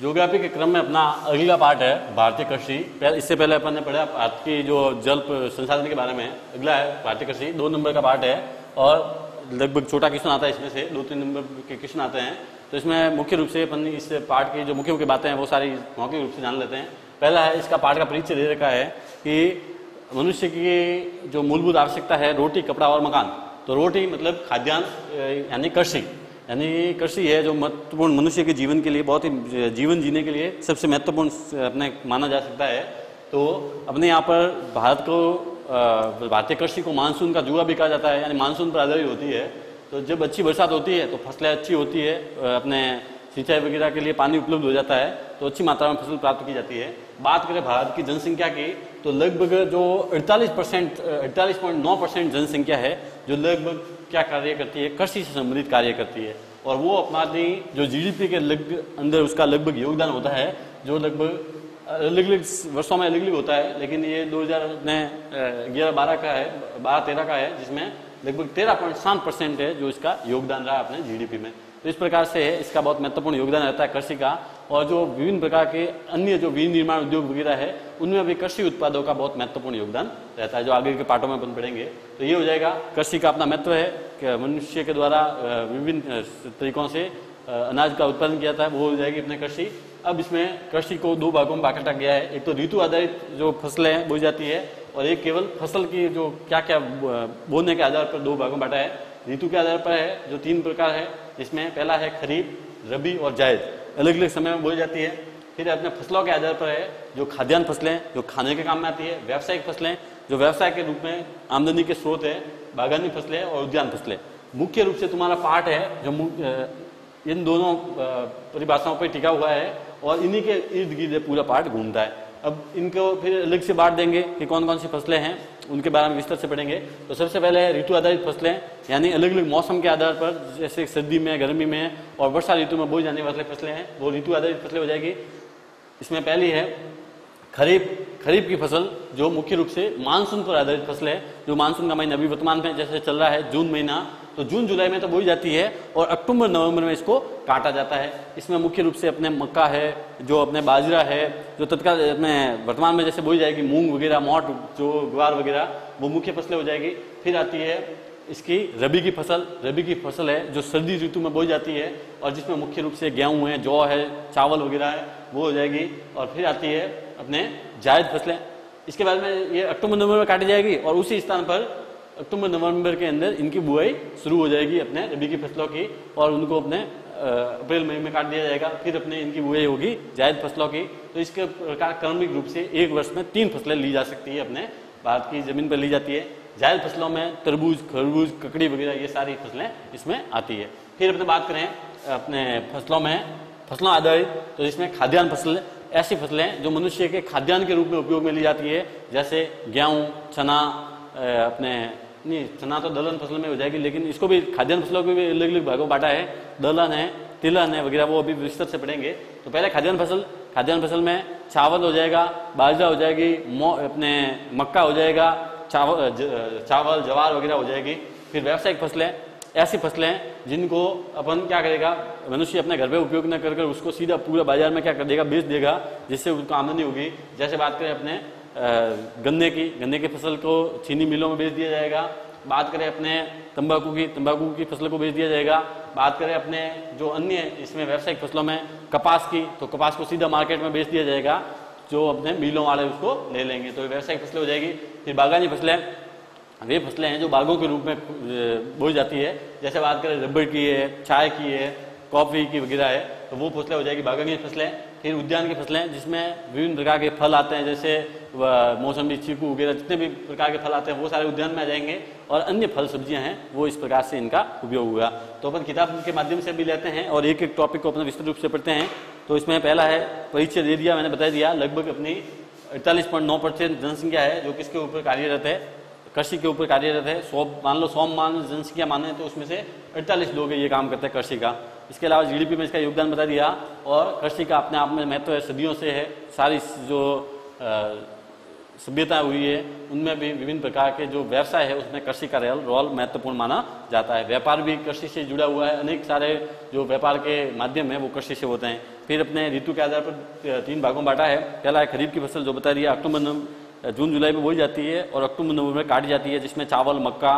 Geography के क्रम में अपना अगला पार्ट है, भारतीय कृषि। इससे पहले अपन ने पढ़ा भारत की जो जल संसाधन के बारे में, अगला है भारतीय कृषि। दो नंबर का पार्ट है और लगभग छोटा क्वेश्चन आता है इसमें से, दो तीन नंबर के क्वेश्चन आते हैं। तो इसमें मुख्य रूप से अपन इस पार्ट की जो मुख्य मुख्य बातें हैं, वो सारी मौखिक रूप से जान लेते हैं। पहला है, इसका पार्ट का परिचय दे रखा है कि मनुष्य की जो मूलभूत आवश्यकता है, रोटी, कपड़ा और मकान। तो रोटी मतलब खाद्यान्न, यानी कृषि। यानी कृषि है जो महत्वपूर्ण मनुष्य के जीवन के लिए, बहुत ही, जीवन जीने के लिए सबसे महत्वपूर्ण अपने माना जा सकता है। तो अपने यहाँ पर भारत को भारतीय कृषि को मानसून का जुआ भी कहा जाता है, यानी मानसून पर आधारित होती है। तो जब अच्छी बरसात होती है तो फ़सलें अच्छी होती है अपने सिंचाई वगैरह के लिए पानी उपलब्ध हो जाता है तो अच्छी मात्रा में फ़सल प्राप्त की जाती है। बात करें भारत की जनसंख्या की तो लगभग जो 48 परसेंट अड़तालीस परसेंट जनसंख्या है, जो लगभग क्या कार्य करती है, कृषि से संबंधित कार्य करती है। और वो अपनी जो जीडीपी के लग, अंदर उसका लगभग योगदान होता है, जो लगभग अलग अलग वर्षों में अलग अलग होता है, लेकिन ये दो हज़ार ग्यारह बारह का है, बारह तेरह का है, जिसमें लगभग तेरह पॉइंट सात परसेंट है जो इसका योगदान रहा अपने जीडीपी में। तो इस प्रकार से है, इसका बहुत महत्वपूर्ण योगदान रहता है कृषि का। और जो विभिन्न प्रकार के अन्य जो विनिर्माण उद्योग वगैरह है उनमें भी कृषि उत्पादों का बहुत महत्वपूर्ण योगदान रहता है, जो आगे के पार्टों में अपन पढ़ेंगे। तो ये हो जाएगा, कृषि का अपना महत्व है कि मनुष्य के द्वारा विभिन्न तरीकों से अनाज का उत्पादन किया है, वो हो जाएगी अपने कृषि। अब इसमें कृषि को दो भागों में बांटा गया है। एक तो ऋतु आधारित जो फ़सलें हैं, बोई जाती है, और एक केवल फ़सल की जो क्या क्या बोने के आधार पर दो भागों में बांटा है। ऋतु के आधार पर है, जो तीन प्रकार है, जिसमें पहला है खरीफ, रबी और जायद। अलग अलग समय में बोई जाती है। फिर अपने फ़सलों के आधार पर है, जो खाद्यान्न फ़सलें, जो खाने के काम में आती है, व्यावसायिक फ़सलें, जो व्यवसाय के रूप में आमदनी के स्रोत है बागानी फ़सलें और उद्यान फ़सलें। मुख्य रूप से तुम्हारा पार्ट है, जो इन दोनों परिभाषाओं पर टिका हुआ है और इन्हीं के इर्द गिर्द पूरा पार्ट घूमता है। अब इनको फिर अलग से बांट देंगे कि कौन कौन सी फ़सलें हैं, उनके बारे में विस्तार से पढ़ेंगे। तो सबसे पहले है ऋतु आधारित फ़सलें, यानी अलग अलग मौसम के आधार पर, जैसे सर्दी में, गर्मी में और वर्षा ऋतु में बोई जाने वाली फ़सलें हैं, वो ऋतु आधारित फ़सलें हो जाएगी। इसमें पहली है, खरीफ खरीफ की फ़सल जो मुख्य रूप से मानसून पर आधारित फ़सल है, जो मानसून का महीना अभी वर्तमान में जैसे चल रहा है, जून महीना तो जून, जुलाई में तो बोई जाती है और अक्टूबर, नवंबर में इसको काटा जाता है। इसमें मुख्य रूप से अपने मक्का है, जो अपने बाजरा है, जो तत्काल अपने वर्तमान में जैसे बोई जाएगी, मूंग वगैरह, मोट, जो ग्वार वगैरह, वो मुख्य फ़सलें हो जाएगी। फिर आती है इसकी रबी की फ़सल, रबी की फ़सल है जो सर्दी ऋतु में बोई जाती है और जिसमें मुख्य रूप से गेहूँ है, जौ है, चावल वगैरह है, वो हो जाएगी और फिर आती है अपने जायद फ़सलें। इसके बाद में ये अक्टूबर, नवंबर में काटी जाएगी और उसी स्थान पर अक्टूबर, नवंबर के अंदर इनकी बुआई शुरू हो जाएगी अपने रबी की फ़सलों की और उनको अपने अप्रैल, मई में काट दिया जाएगा। फिर अपने इनकी बुआई होगी जायद फ़सलों की। तो इसके प्रकार क्रमिक रूप से एक वर्ष में तीन फ़सलें ली जा सकती है अपने भारत की ज़मीन पर ली जाती है। जायद फ़सलों में तरबूज, खरबूज, ककड़ी वगैरह, ये सारी फ़सलें इसमें आती है। फिर अपने बात करें, अपने फ़सलों में, फ़सलों आधारित तो इसमें खाद्यान्न फ़सल, ऐसी फ़सलें जो मनुष्य के खाद्यान्न के रूप में उपयोग में ली जाती है, जैसे गेहूँ, चना अपने, नहीं, चना तो दलहन फ़सल में हो जाएगी, लेकिन इसको भी खाद्यान्न फ़सलों को भी अलग अलग भागों बांटा है। दलहन है, तिलहन है वगैरह, वो अभी विस्तर से पढ़ेंगे। तो पहले खाद्यान्न फ़सल खाद्यान्न फ़सल में चावल हो जाएगा, बाजरा हो जाएगी अपने मक्का हो जाएगा चावल चावल, जवार वगैरह हो जाएगी। फिर व्यावसायिक फ़सलें, ऐसी फ़सलें जिनको अपन क्या करेगा, मनुष्य अपने घर पे उपयोग न कर कर उसको सीधा पूरा बाज़ार में क्या कर देगा, बेच देगा, जिससे उनको आमदनी होगी। जैसे बात करें अपने गन्ने की गन्ने की फ़सल को चीनी मिलों में बेच दिया जाएगा। बात करें अपने तंबाकू की तंबाकू की फ़सल को बेच दिया जाएगा। बात करें अपने जो अन्य इसमें व्यावसायिक फ़सलों में कपास की तो कपास को सीधा मार्केट में बेच दिया जाएगा। जो अपने मिलों वाले उसको ले लेंगे। तो व्यावसायिक फ़सलें हो जाएगी। फिर बागानी फ़सलें वे फ़सलें हैं जो बागों के रूप में बोई जाती है। जैसे बात करें, रबड़ की है, चाय की है, कॉफ़ी की वगैरह है तो वो फ़सलें हो जाएगी बागानी फ़सलें। फिर उद्यान की फ़सलें, जिसमें विभिन्न प्रकार के फल आते हैं, जैसे मौसमी चीकू वगैरह जितने भी प्रकार के फल आते हैं, वो सारे उद्यान में आ जाएँगे और अन्य फल सब्ज़ियाँ हैं, वो इस प्रकार से इनका उपयोग हुआ तो अपन किताब के माध्यम से भी लेते हैं और एक एक टॉपिक को अपना विस्तृत रूप से पढ़ते हैं। तो इसमें पहला है, परिचय दे दिया, मैंने बता दिया, लगभग अपनी अड़तालीस पॉइंट नौ परसेंट जनसंख्या है, जो किसके ऊपर कार्यरत है, कृषि के ऊपर कार्यरत है, सौ, मान लो सौ मान जनसंख्या माने तो उसमें से अड़तालीस लोग ये काम करते हैं कृषि का। इसके अलावा जीडीपी में इसका योगदान बता दिया, और कृषि का अपने आप में महत्व है, सदियों से है, सारी जो सभ्यता हुई है, उनमें भी विभिन्न प्रकार के जो व्यवसाय है, उसमें कृषि का रोल महत्वपूर्ण माना जाता है। व्यापार भी कृषि से जुड़ा हुआ है। अनेक सारे जो व्यापार के माध्यम है, वो कृषि से होते हैं। फिर अपने ऋतु के आधार पर तीन भागों में बांटा है। पहला है खरीफ की फ़सल, जो बता रही है, अक्टूबर जून, जुलाई में बोई जाती है और अक्टूबर, नवंबर में काटी जाती है, जिसमें चावल, मक्का,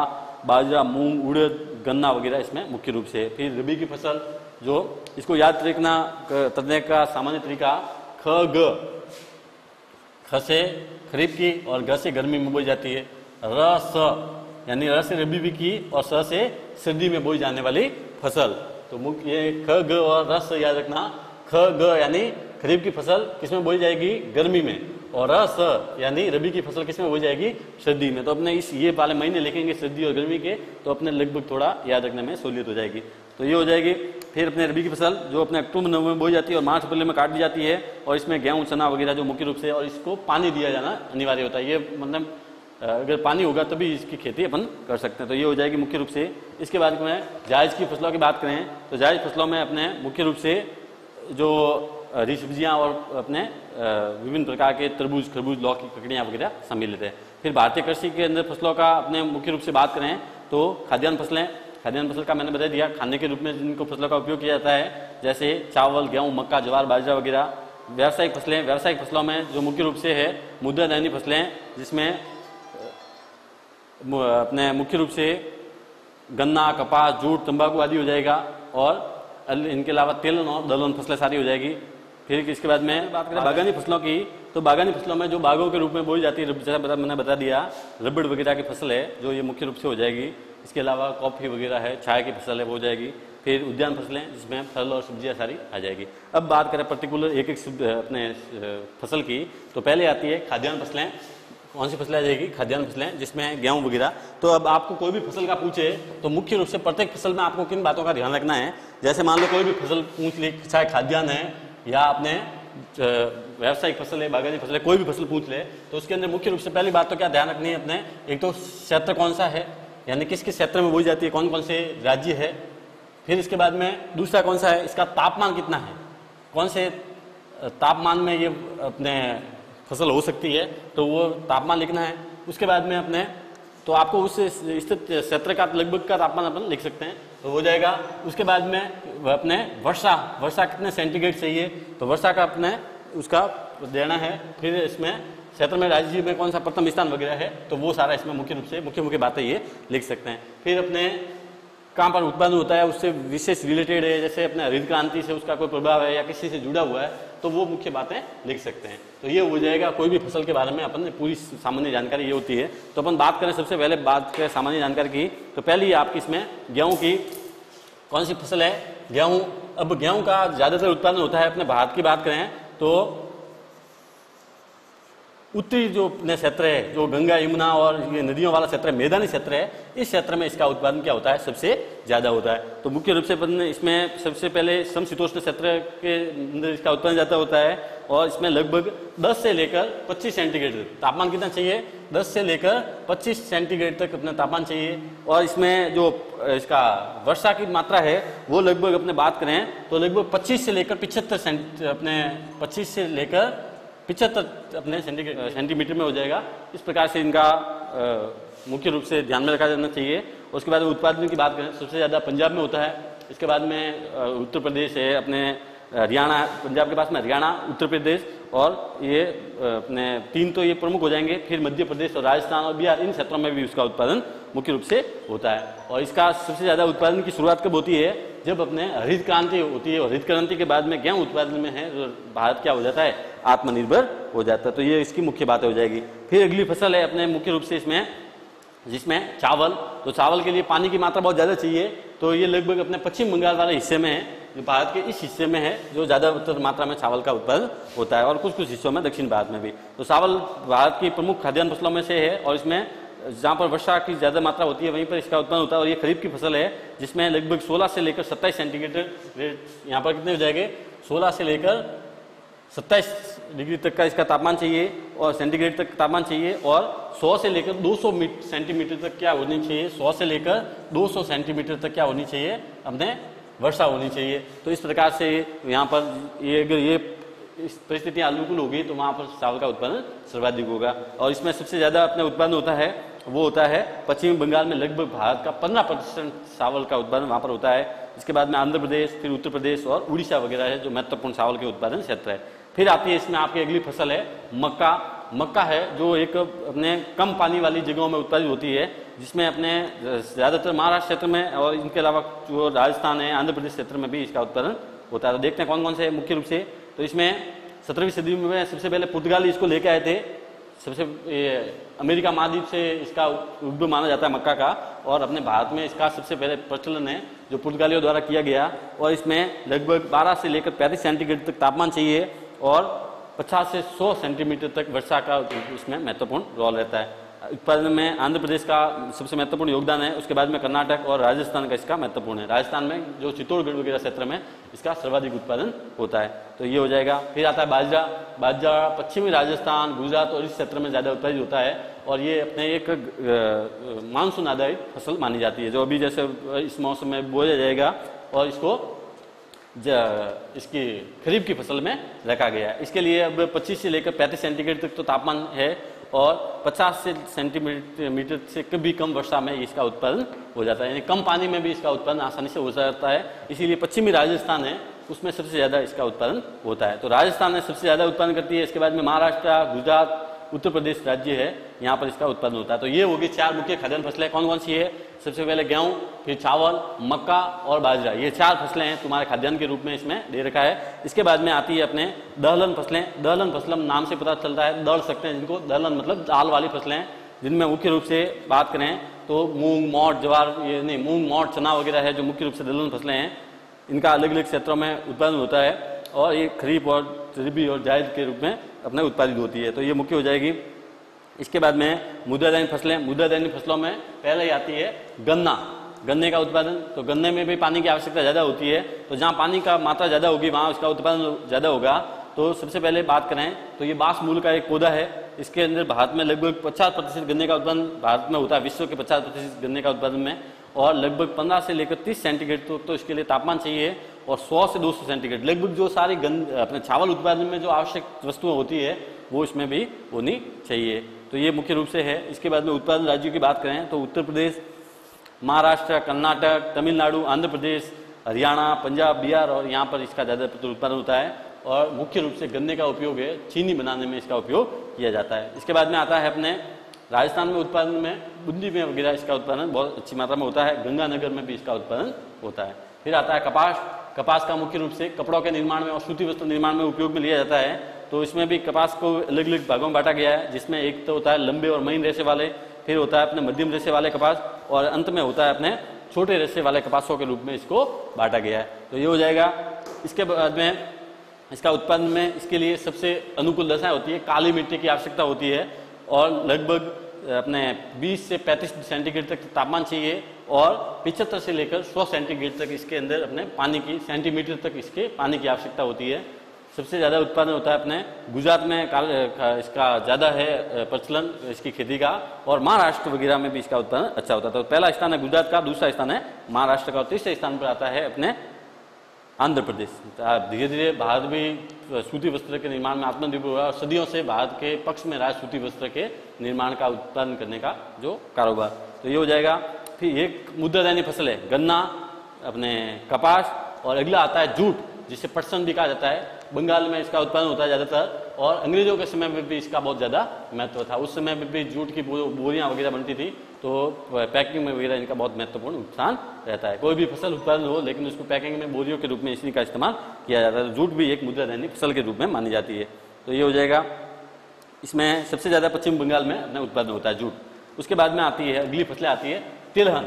बाजरा, मूंग, उड़द, गन्ना वगैरह इसमें मुख्य रूप से। फिर रबी की फ़सल, जो, इसको याद रखना करने का सामान्य तरीका, ख, ग। ख से खरीफ की और ग से गर्मी में बोई जाती है। र स, यानी र से रबी की और स से सर्दी में बोई जाने वाली फ़सल। तो मुख्य ये ख, ग और रस याद रखना। ख, ग यानी खरीफ की फ़सल किसमें बोई जाएगी? गर्मी में। और र, स यानी रबी की फ़सल किसमें बोई जाएगी? सर्दी में। तो अपने इस ये वाले महीने लिखेंगे सर्दी और गर्मी के तो अपने लगभग थोड़ा याद रखने में सहूलियत हो जाएगी। तो ये हो जाएगी फिर अपने रबी की फ़सल, जो अपने अक्टूबर नवंबर में बोई जाती है और मार्च, अप्रैल में काट दी जाती है और इसमें गेहूँ, चना वगैरह जो मुख्य रूप से, और इसको पानी दिया जाना अनिवार्य होता है। ये मतलब अगर पानी होगा तभी इसकी खेती अपन कर सकते हैं। तो ये हो जाएगी मुख्य रूप से। इसके बाद में जायज़ की फ़सलों की बात करें तो जायज़ फ़सलों में अपने मुख्य रूप से जो सब्ज़ियाँ और अपने विभिन्न प्रकार के तरबूज, खरबूज लौकी ककड़ियाँ वगैरह सम्मिलित है। फिर भारतीय कृषि के अंदर फ़सलों का अपने मुख्य रूप से बात करें तो खाद्यान्न फ़सलें खाद्यान्न फ़सल का मैंने बता दिया खाने के रूप में जिनको फ़सलों का उपयोग किया जाता है जैसे चावल गेहूँ मक्का ज्वार बाजरा वगैरह व्यावसायिक फ़सलें व्यावसायिक फ़सलों में जो मुख्य रूप से है मुद्रा दैनी फ़सलें जिसमें अपने मुख्य रूप से गन्ना कपास जूट तंबाकू आदि हो जाएगा और इनके अलावा तेलन और दलहन फ़सलें सारी हो जाएगी। फिर इसके बाद में बात करें बागानी फ़सलों की तो बागानी फ़सलों में जो बागों के रूप में बोई जाती है जैसा मैंने बता दिया रबड़ वगैरह की फ़सल है जो ये मुख्य रूप से हो जाएगी। इसके अलावा कॉफ़ी वगैरह है, चाय की फ़सल है वो हो जाएगी। फिर उद्यान फ़सलें, जिसमें फल और सब्ज़ियाँ सारी आ जाएगी। अब बात करें पर्टिकुलर एक एक अपने फ़सल की तो पहले आती है खाद्यान्न फ़सलें। कौन सी फ़सलें आ जाएगी? खाद्यान्न फ़सलें, जिसमें गेहूँ वगैरह। तो अब आपको कोई भी फ़सल का पूछे तो मुख्य रूप से प्रत्येक फ़सल में आपको किन बातों का ध्यान रखना है? जैसे मान लो कोई भी फ़सल पूछ ली, चाहे खाद्यान्न है, या अपने व्यावसायिक फ़सल है बागानी फ़सल है, कोई भी फ़सल पूछ ले तो उसके अंदर मुख्य रूप से पहली बात तो क्या ध्यान रखनी है अपने? एक तो क्षेत्र कौन सा है? यानी किस किस क्षेत्र में बोई जाती है कौन कौन से राज्य है? फिर इसके बाद में दूसरा कौन सा है? इसका तापमान कितना है? कौन से तापमान में ये अपने फ़सल हो सकती है? तो वो तापमान लिखना है। उसके बाद में अपने तो आपको उस स्थित क्षेत्र का लगभग का तापमान अपन लिख सकते हैं। तो हो जाएगा, उसके बाद में अपने वर्षा वर्षा कितने सेंटीग्रेड चाहिए तो वर्षा का अपने, उसका देना है। फिर इसमें क्षेत्र में राज्य में कौन सा प्रथम स्थान वगैरह है तो वो सारा इसमें मुख्य रूप से, मुख्य मुख्य बातें ये लिख सकते हैं। फिर अपने कहाँ पर उत्पादन होता है, उससे विशेष रिलेटेड है, जैसे अपने हरित क्रांति से उसका कोई प्रभाव है या किसी से जुड़ा हुआ है तो वो मुख्य बातें लिख सकते हैं। तो ये हो जाएगा, कोई भी फ़सल के बारे में अपन पूरी सामान्य जानकारी ये होती है। तो अपन बात करें, सबसे पहले बात करें सामान्य जानकारी की तो पहले आपकी इसमें गेहूँ की, कौन सी फ़सल है? गेहूँ। अब गेहूँ का ज़्यादातर उत्पादन होता है, अपने भारत की बात करें तो उत्तरी जो अपने क्षेत्र है, जो गंगा, यमुना और ये नदियों वाला क्षेत्र है, मैदानी क्षेत्र है, इस क्षेत्र में इसका उत्पादन क्या होता है? सबसे ज़्यादा होता है। तो मुख्य रूप से इसमें सबसे पहले समशीतोष्ण क्षेत्र के अंदर इसका उत्पादन ज़्यादा होता है और इसमें लगभग 10 से लेकर 25 सेंटीग्रेड तक तापमान कितना चाहिए? 10 से लेकर 25 सेंटीग्रेड तक अपना तापमान चाहिए। और इसमें जो इसका वर्षा की मात्रा है, वो लगभग अपने बात करें तो लगभग 25 से लेकर पिछहत्तर अपने 25 से लेकर पिछहत्तर अपने सेंटीमीटर में हो जाएगा। इस प्रकार से इनका मुख्य रूप से ध्यान में रखा जाना चाहिए। उसके बाद उत्पादन की बात करें, सबसे ज़्यादा पंजाब में होता है। इसके बाद में उत्तर प्रदेश है, अपने हरियाणा, पंजाब के पास में हरियाणा, उत्तर प्रदेश। और ये अपने तीन तो ये प्रमुख हो जाएँगे, फिर मध्य प्रदेश और राजस्थान और बिहार, इन क्षेत्रों में भी उसका उत्पादन मुख्य रूप से होता है। और इसका सबसे ज़्यादा उत्पादन की शुरुआत कब होती है? जब अपने हरित क्रांति होती है और हरित क्रांति के बाद में गेहूँ उत्पादन में है जो भारत क्या हो जाता है? आत्मनिर्भर हो जाता है। तो ये इसकी मुख्य बात हो जाएगी। फिर अगली फ़सल है अपने मुख्य रूप से इसमें, जिसमें चावल। तो चावल के लिए पानी की मात्रा बहुत ज़्यादा चाहिए। तो ये लगभग अपने पश्चिम बंगाल वाले हिस्से में है। जो भारत के इस हिस्से में है, जो ज़्यादातर मात्रा में चावल का उत्पादन होता है और कुछ कुछ हिस्सों में दक्षिण भारत में भी। तो चावल भारत की प्रमुख खाद्यान्न फ़सलों में से है और इसमें, जहाँ पर वर्षा की ज़्यादा मात्रा होती है, वहीं पर इसका उत्पादन होता है और ये खरीफ की फ़सल है, जिसमें लगभग 16 से लेकर सत्ताईस 27 रेट यहाँ पर कितने हो जाएँगे? 16 से लेकर 27 डिग्री तक का इसका तापमान चाहिए और सेंटीग्रेड तक तापमान चाहिए और 100 से लेकर 200 सेंटीमीटर तक क्या होनी चाहिए? 100 से लेकर 200 सेंटीमीटर तक क्या होनी चाहिए? अपने वर्षा होनी चाहिए। तो इस प्रकार से यहाँ पर ये अगर ये परिस्थितियाँ अनुकूल होगी तो वहाँ पर चावल का उत्पादन सर्वाधिक होगा। और इसमें सबसे ज़्यादा अपना उत्पादन होता है, वो होता है पश्चिमी बंगाल में लगभग भारत का पंद्रह प्रतिशत चावल का उत्पादन वहाँ पर होता है। इसके बाद में आंध्र प्रदेश, फिर उत्तर प्रदेश और उड़ीसा वगैरह है जो महत्वपूर्ण चावल के उत्पादन क्षेत्र है। फिर आती है इसमें आपकी अगली फ़सल है मक्का। मक्का है, जो एक अपने कम पानी वाली जगहों में उत्पादित होती है, जिसमें अपने ज़्यादातर महाराष्ट्र क्षेत्र में और इनके अलावा जो राजस्थान है, आंध्र प्रदेश क्षेत्र में भी इसका उत्पादन होता है। तो देखते हैं कौन कौन से मुख्य रूप से। तो इसमें सत्रहवीं सदी में सबसे पहले पुर्तगाली इसको लेके आए थे। सबसे अमेरिका महाद्वीप से इसका उद्भव माना जाता है मक्का का। और अपने भारत में इसका सबसे पहले प्रचलन है, जो पुर्तगालियों द्वारा किया गया। और इसमें लगभग 12 से लेकर 35 सेंटीग्रेड तक तापमान चाहिए। और 50 से 100 सेंटीमीटर तक वर्षा का उसमें महत्वपूर्ण रोल रहता है। उत्पादन में आंध्र प्रदेश का सबसे महत्वपूर्ण योगदान है, उसके बाद में कर्नाटक और राजस्थान का इसका महत्वपूर्ण है। राजस्थान में जो चित्तौड़गढ़ वगैरह क्षेत्र में इसका सर्वाधिक उत्पादन होता है। तो ये हो जाएगा। फिर आता है बाजरा बाजरा पश्चिमी राजस्थान, गुजरात और इस क्षेत्र में ज़्यादा उत्पादित होता है और ये अपने एक मानसून आधारित फ़सल मानी जाती है, जो अभी जैसे इस मौसम में बोया जाएगा और इसको इसकी खरीफ की फ़सल में रखा गया है। इसके लिए अब 25 से लेकर 35 सेंटीग्रेड तक तो तापमान है और 50 से सेंटीमीटर से कभी कम वर्षा में इसका उत्पादन हो जाता है। यानी कम पानी में भी इसका उत्पादन आसानी से हो जाता है। इसीलिए पश्चिमी राजस्थान है, उसमें सबसे ज़्यादा इसका उत्पादन होता है। तो राजस्थान में सबसे ज़्यादा उत्पादन करती है, इसके बाद में महाराष्ट्र, गुजरात, उत्तर प्रदेश राज्य है। यहाँ पर इसका उत्पादन होता है। तो ये होगी चार मुख्य खाद्यान्न फ़सलें। कौन कौन सी है? सबसे पहले गेहूँ, फिर चावल, मक्का और बाजरा। ये चार फ़सलें हैं तुम्हारे खाद्यान्न के रूप में इसमें दे रखा है। इसके बाद में आती है अपने दहलन फ़सलें। दहलन फसलन नाम से पता चलता है, दल सकते हैं जिनको। दहलन मतलब दाल वाली फ़सलें जिनमें मुख्य रूप से बात करें तो मूंग मोट जवार, ये नहीं, मूंग मोट चना वगैरह है जो मुख्य रूप से दलहन फ़सलें हैं। इनका अलग अलग क्षेत्रों में उत्पादन होता है और ये खरीफ और रबी और जायद के रूप में अपने उत्पादित होती है। तो ये मुख्य हो जाएगी। इसके बाद में मुद्रादायनी फ़सलें मुद्रादायनी फ़सलों में पहले ही आती है गन्ना। गन्ने का उत्पादन तो गन्ने में भी पानी की आवश्यकता ज़्यादा होती है तो जहाँ पानी का मात्रा ज़्यादा होगी वहाँ उसका उत्पादन ज़्यादा होगा। तो सबसे पहले बात करें तो ये बाँस मूल का एक पौधा है इसके अंदर भारत में लगभग 50 प्रतिशत गन्ने का उत्पादन भारत में होता है विश्व के 50 प्रतिशत गन्ने का उत्पादन में और लगभग 15 से लेकर 30 सेंटीग्रेड तो, तो इसके लिए तापमान चाहिए और 100 से 200 सेंटीग्रेड। लगभग जो सारी गंद अपने चावल उत्पादन में जो आवश्यक वस्तुएँ होती है वो इसमें भी होनी चाहिए। तो ये मुख्य रूप से है। इसके बाद में उत्पादन राज्यों की बात करें तो उत्तर प्रदेश, महाराष्ट्र, कर्नाटक, तमिलनाडु, आंध्र प्रदेश, हरियाणा, पंजाब, बिहार और यहाँ पर इसका ज़्यादा उत्पादन होता है और मुख्य रूप से गन्ने का उपयोग है। चीनी बनाने में इसका उपयोग किया जाता है। इसके बाद में आता है अपने राजस्थान में उत्पादन में, बुंदी में वगैरह इसका उत्पादन बहुत अच्छी मात्रा में होता है। गंगानगर में भी इसका उत्पादन होता है। फिर आता है कपास। कपास का मुख्य रूप से कपड़ों के निर्माण में और सूती वस्त्र निर्माण में उपयोग में लिया जाता है। तो इसमें भी कपास को अलग अलग भागों में बांटा गया है, जिसमें एक तो होता है लंबे और महीन रेशे वाले, फिर होता है अपने मध्यम रेशे वाले कपास, और अंत में होता है अपने छोटे रेशे वाले कपासों के रूप में इसको बांटा गया है। तो ये हो जाएगा। इसके बाद में, इसका उत्पादन में इसके लिए सबसे अनुकूल दशा होती है, काली मिट्टी की आवश्यकता होती है, और लगभग अपने 20 से 35 सेंटीग्रेड तक तापमान चाहिए, और पिछहत्तर से लेकर 100 सेंटीग्रेड तक इसके अंदर अपने पानी की, सेंटीमीटर तक इसके पानी की आवश्यकता होती है। सबसे ज़्यादा उत्पादन होता है अपने गुजरात में, काल इसका ज़्यादा है प्रचलन, इसकी खेती का, और महाराष्ट्र वगैरह में भी इसका उत्पादन अच्छा होता है। तो पहला स्थान है गुजरात का, दूसरा स्थान है महाराष्ट्र का, और तीसरे स्थान पर आता है अपने आंध्र प्रदेश। धीरे धीरे भारत भी सूती वस्त्र के निर्माण में आत्मनिर्भर हुआ और सदियों से भारत के पक्ष में रहा सूती वस्त्र के निर्माण का उत्पादन करने का जो कारोबार। तो ये हो जाएगा। फिर एक मुद्रादानी फ़सल है, गन्ना, अपने कपास, और अगला आता है जूट, जिसे पटसन भी कहा जाता है। बंगाल में इसका उत्पादन होता है ज़्यादातर, और अंग्रेज़ों के समय में भी इसका बहुत ज़्यादा महत्व था। उस समय में भी जूट की बोरियाँ वगैरह बनती थी तो पैकिंग में वगैरह इनका बहुत महत्वपूर्ण नुकसान रहता है। कोई भी फ़सल उत्पादन हो, लेकिन उसको पैकिंग में बोरियों के रूप में इसी का इस्तेमाल किया जाता है। जूट भी एक मुद्रा दैनिक फ़सल के रूप में मानी जाती है। तो ये हो जाएगा। इसमें सबसे ज़्यादा पश्चिम बंगाल में अपना उत्पादन होता है जूट। उसके बाद में आती है, अगली फ़सलें आती है तिलहन।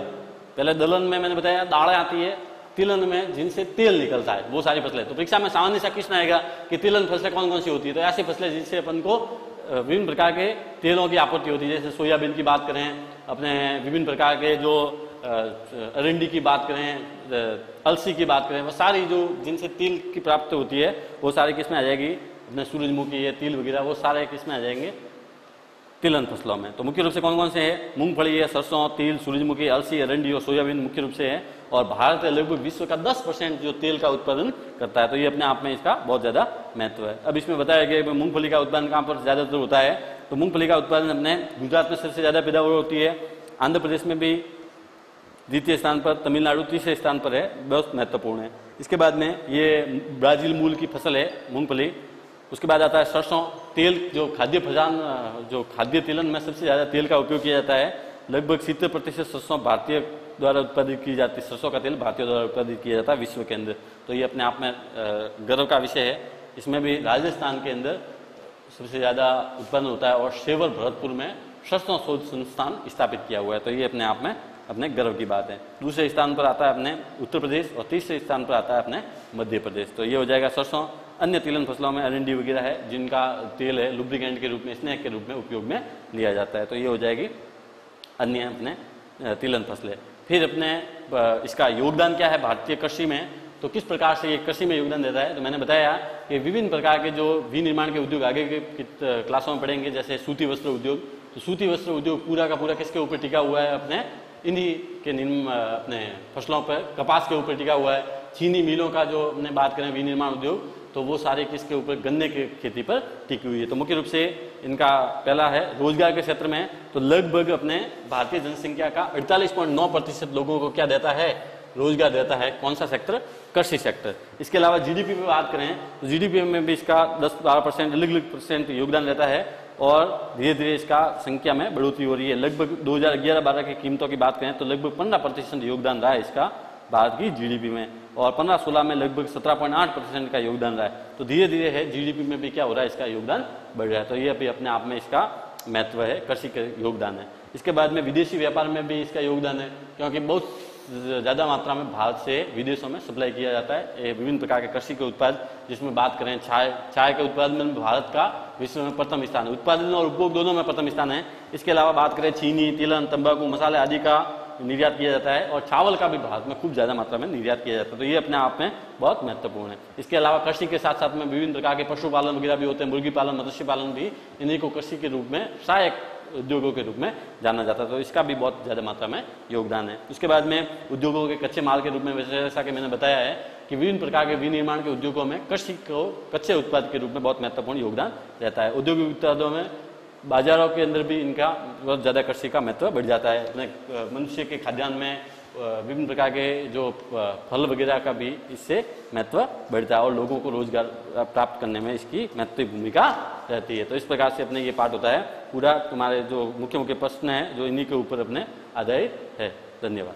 पहले दलहन में मैंने बताया, दालें आती है तिलहन में जिनसे तेल निकलता है, वो सारी फ़सलें तो परीक्षा में सामान्य सा क्वेश्चन आएगा कि तिलन फ़सलें कौन कौन सी होती है? तो ऐसी फ़सलें जिनसे अपन को विभिन्न प्रकार के तेलों की आपूर्ति होती है। जैसे सोयाबीन की बात करें, अपने विभिन्न प्रकार के जो अरंडी की बात करें अलसी की बात करें, वो सारी जो जिनसे तिल की प्राप्ति होती है, वो सारी किस्में आ जाएगी? अपने सूरजमुखी है तिल वगैरह, वो सारे किस्में आ जाएँगे? तिलहन फ़सलों में तो मुख्य रूप से कौन कौन से है? मूंगफली है, सरसों, तिल, सूरजमुखी, अलसी अरंडी और सोयाबीन मुख्य रूप से है। और भारत लगभग विश्व का 10 परसेंट जो तेल का उत्पादन करता है तो ये अपने आप में इसका बहुत ज़्यादा महत्व है। अब इसमें बताया गया कि मूंगफली का उत्पादन कहाँ पर ज़्यादातर होता है। तो मूंगफली का उत्पादन अपने गुजरात में सबसे ज़्यादा पैदावार होती है। आंध्र प्रदेश में भी द्वितीय स्थान पर, तमिलनाडु तीसरे स्थान पर है, बहुत महत्वपूर्ण है। इसके बाद में ये ब्राज़ील मूल की फ़सल है, मूंगफली। उसके बाद आता है सरसों तेल, जो खाद्य फजान जो खाद्य तेलन में सबसे ज़्यादा तेल का उपयोग किया जाता है, लगभग सितर प्रतिशत सरसों भारतीय द्वारा उत्पादित की जाती है सरसों का तेल भारतीय द्वारा उत्पादित किया जाता है विश्व के अंदर। तो ये अपने आप में गर्व का विषय है। इसमें भी राजस्थान के अंदर सबसे ज़्यादा उत्पन्न होता है और शेवर भरतपुर में सरसों शोध संस्थान स्थापित किया हुआ है। तो ये अपने आप में अपने गर्व की बात है। दूसरे स्थान पर आता है अपने उत्तर प्रदेश और तीसरे स्थान पर आता है अपने मध्य प्रदेश। तो ये हो जाएगा सरसों। अन्य तिलहन फ़सलों में अरंडी वगैरह है, जिनका तेल है लुब्रिकेंट के रूप में, स्नैक के रूप में उपयोग में लिया जाता है। तो ये हो जाएगी अन्य अपने तिलहन फ़सलें। फिर अपने इसका योगदान क्या है? भारतीय कृषि में। तो किस प्रकार से ये कृषि में योगदान देता है? तो मैंने बताया कि विभिन्न प्रकार के जो विनिर्माण के उद्योग आगे के क्लासों में पढ़ेंगे, जैसे सूती वस्त्र उद्योग। तो सूती वस्त्र उद्योग पूरा का पूरा किसके ऊपर टिका हुआ है? अपने इन्हीं के अपने फ़सलों पर, कपास के ऊपर टिका हुआ है। चीनी मिलों का जो अपने बात करें, विनिर्माण उद्योग तो वो सारे किसके ऊपर, गन्ने की खेती पर टिकी हुई है। तो मुख्य रूप से इनका पहला है रोज़गार के क्षेत्र में। तो लगभग अपने भारतीय जनसंख्या का 48.9 प्रतिशत लोगों को क्या देता है? रोज़गार देता है। कौन सा सेक्टर? कृषि सेक्टर। इसके अलावा जीडीपी में बात करें तो जीडीपी में भी इसका 10-12 परसेंट अलग अलग परसेंट योगदान रहता है और धीरे धीरे इसका संख्या में बढ़ोतरी हो रही है। लगभग 2011-12 की कीमतों की बात करें तो लगभग 15 प्रतिशत योगदान रहा है इसका भारत की जीडीपी में। और पंद्रह सोलह में लगभग सत्रह पॉइंट आठ परसेंट का योगदान रहा है। तो धीरे धीरे है जीडीपी में भी क्या हो रहा है, इसका योगदान बढ़ रहा है। तो ये भी अपने आप में इसका महत्व है, कृषि का योगदान है। इसके बाद में विदेशी व्यापार में भी इसका योगदान है, क्योंकि बहुत ज़्यादा मात्रा में भारत से विदेशों में सप्लाई किया जाता है। विभिन्न प्रकार के कृषि के उत्पाद, जिसमें बात करें चाय चाय के उत्पादन में भारत का विश्व में प्रथम स्थान है। उत्पादन और उपभोग दोनों में प्रथम स्थान है। इसके अलावा बात करें चीनी तिलन तंबाकू, मसाले आदि का निर्यात किया जाता है और चावल का भी भारत में खूब ज़्यादा मात्रा में निर्यात किया जाता है। तो ये अपने आप में बहुत महत्वपूर्ण है। इसके अलावा कृषि के साथ साथ में विभिन्न प्रकार के पशुपालन वगैरह भी होते हैं, मुर्गी पालन, मत्स्य पालन भी इन्हीं को कृषि के रूप में, सहायक उद्योगों के रूप में जाना जाता है। तो इसका भी बहुत ज़्यादा मात्रा में योगदान है। उसके बाद में उद्योगों के कच्चे माल के रूप में, जैसा कि मैंने बताया है कि विभिन्न प्रकार के विनिर्माण के उद्योगों में कृषि को कच्चे उत्पाद के रूप में बहुत महत्वपूर्ण योगदान रहता है। औद्योगिक उत्पादों में बाजारों के अंदर भी इनका बहुत ज़्यादा कृषि का महत्व बढ़ जाता है। अपने मनुष्य के खाद्यान्न में विभिन्न प्रकार के जो फल वगैरह का भी इससे महत्व बढ़ता है और लोगों को रोज़गार प्राप्त करने में इसकी महत्व भूमिका रहती है। तो इस प्रकार से अपने ये पाठ होता है। पूरा तुम्हारे जो मुख्य मुख्य प्रश्न है, जो इन्हीं के ऊपर अपने आधारित है। धन्यवाद।